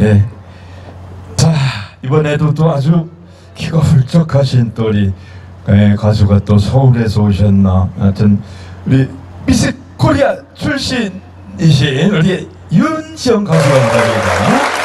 예. 자 이번에도 또 아주 키가 훌쩍하신 또 우리 예, 가수가 또 서울에서 오셨나 하여튼 우리 미스 코리아 출신이신 우리 윤지영 가수가 있습니다.